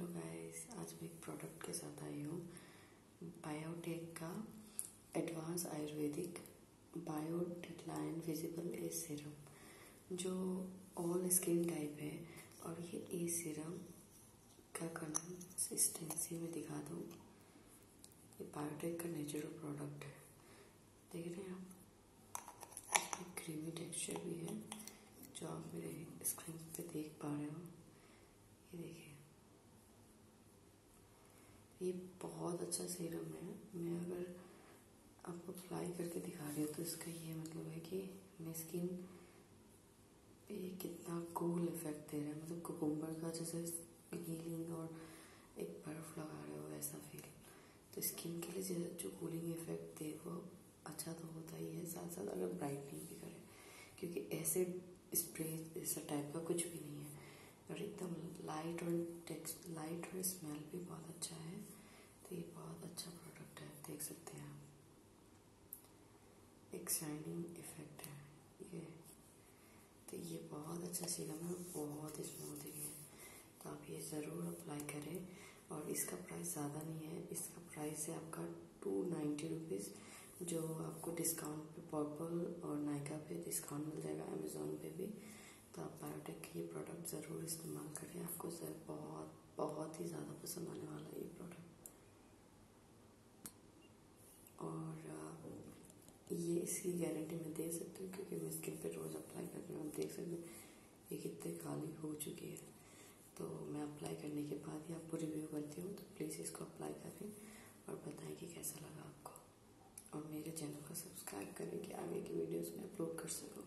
Hello guys आज मैं एक प्रोडक्ट के साथ आई हूँ। बायोटेक का एडवांस आयुर्वेदिक बायोटिलाइन विजिबल ए सीरम जो ऑल स्किन टाइप है। और ये ए सीरम का कंसिस्टेंसी में दिखा दूँ। ये बायोटेक का नेचुरल प्रोडक्ट है। देख रहे हैं आप? क्रीमी टेक्सचर भी है, जो आप मेरे स्क्रीन पे देख पा रहे हो ये देखिए ये बहुत अच्छा सीरम है। मैं अगर आपको अप्लाई करके दिखा रही हूँ तो इसका ये मतलब है कि मैं स्किन पे कितना कूल इफ़ेक्ट दे रहा है। मतलब कुकुम्बर का जैसे हीलिंग और एक बर्फ़ लगा रहे हो, वैसा फील तो स्किन के लिए जो कूलिंग इफ़ेक्ट दे, वो अच्छा तो होता ही है। साथ साथ अगर ब्राइटनिंग भी करे, क्योंकि ऐसे स्प्रे ऐसा टाइप का कुछ भी नहीं और एकदम लाइट और टेक्स लाइट और स्मेल भी बहुत अच्छा है। तो ये बहुत अच्छा प्रोडक्ट है देख सकते हैं आप। एक शाइनिंग इफ़ेक्ट है, ये। तो ये बहुत अच्छा सीरम है, बहुत ही स्मूथ है तो आप ये ज़रूर अप्लाई करें और इसका प्राइस ज़्यादा नहीं है, इसका प्राइस है आपका टू नाइन्टी रुपीज़ जो आपको डिस्काउंट पे पर्पल और नायका पे डिस्काउंट मिल जाएगा अमेज़ोन पे भी। के ये प्रोडक्ट ज़रूर इस्तेमाल करें। आपको सर बहुत बहुत ही ज़्यादा पसंद आने वाला है ये प्रोडक्ट और ये इसकी गारंटी मैं दे सकती हूँ, क्योंकि मैं स्किन पे रोज़ अप्लाई करती हूँ। आप देख सकते हैं, ये कितने काली हो चुकी है। तो मैं अप्लाई करने के बाद ही आपको रिव्यू करती हूँ तो प्लीज़ इसको अप्लाई करें और बताएँ कि कैसा लगा आपको। और मेरे चैनल को सब्सक्राइब करें कि आगे की वीडियोस में अपलोड कर सकूँ।